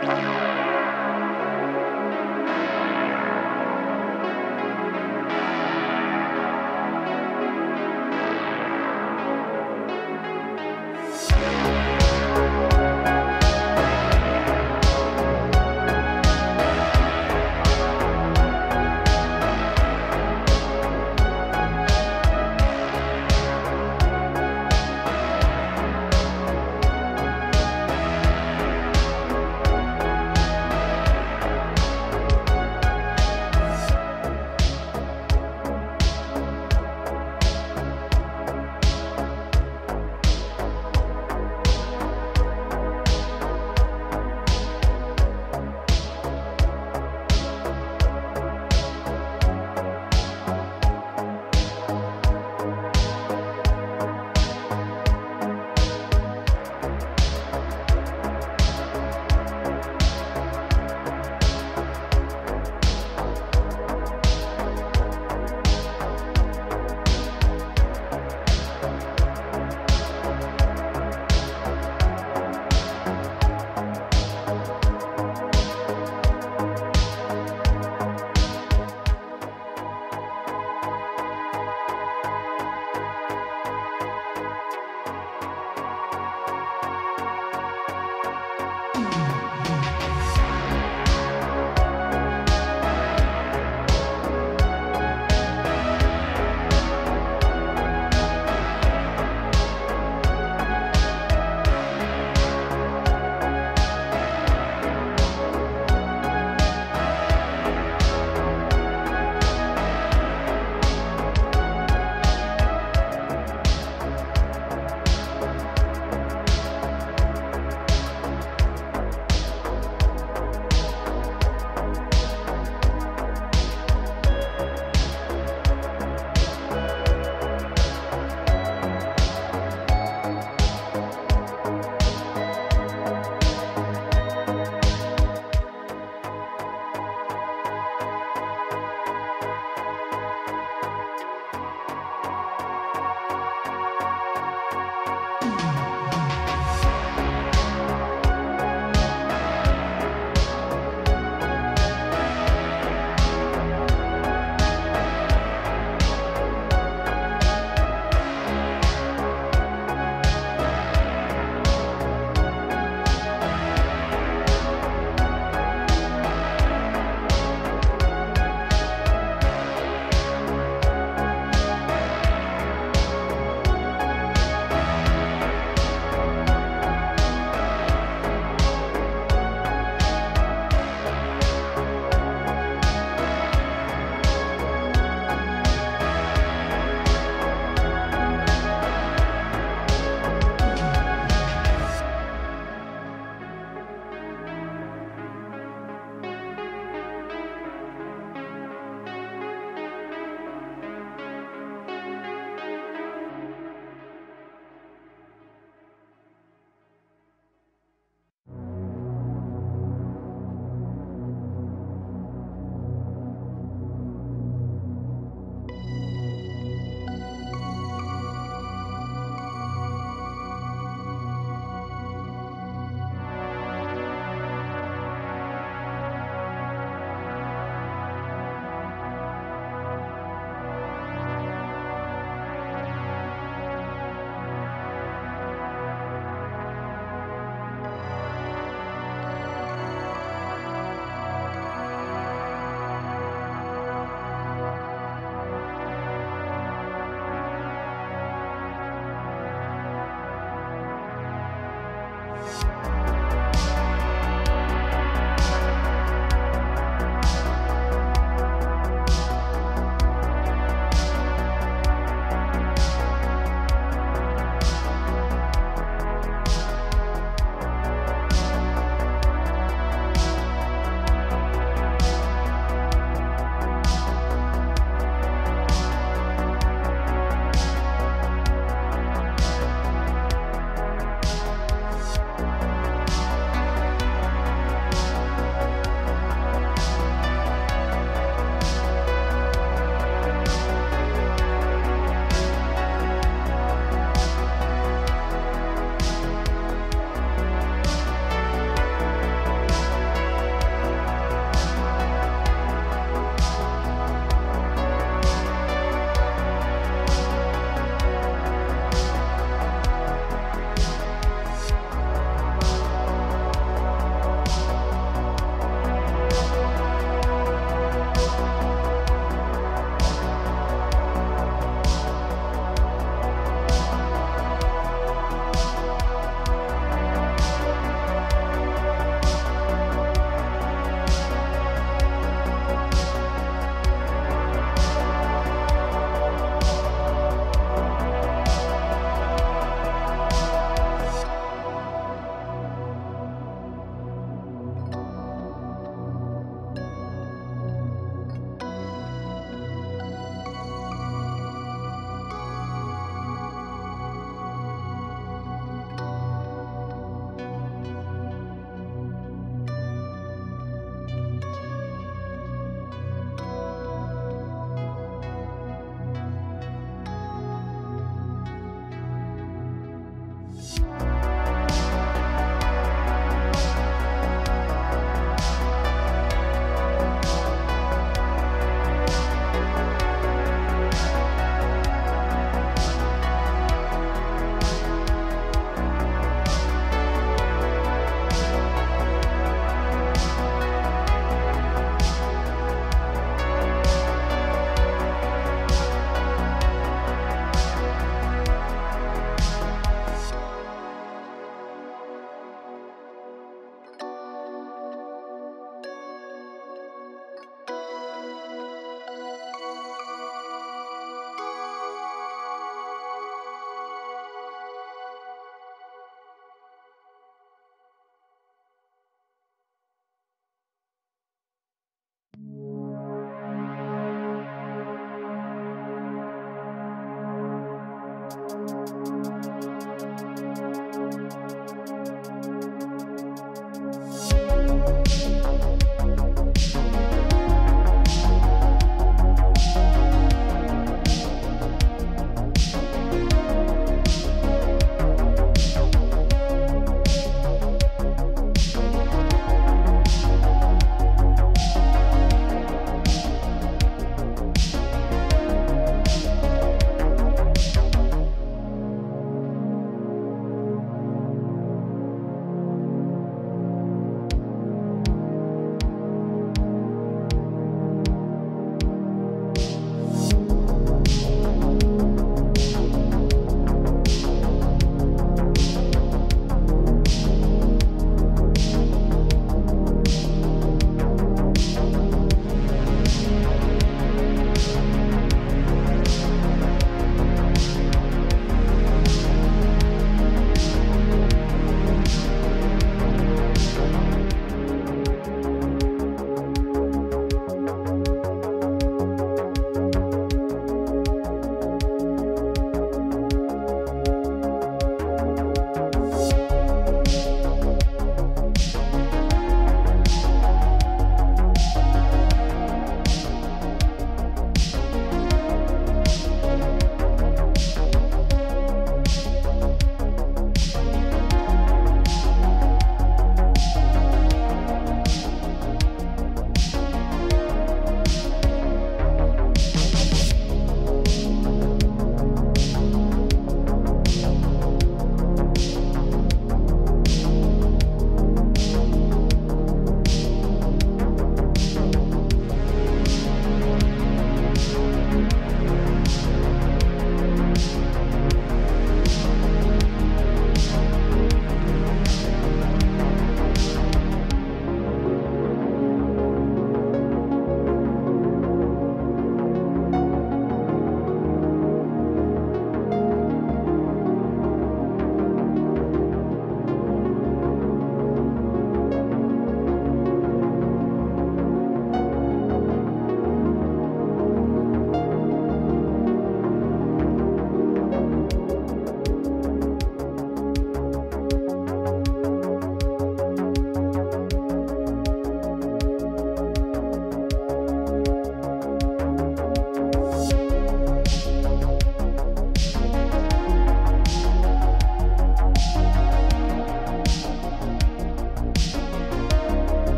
Bye.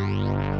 Bye.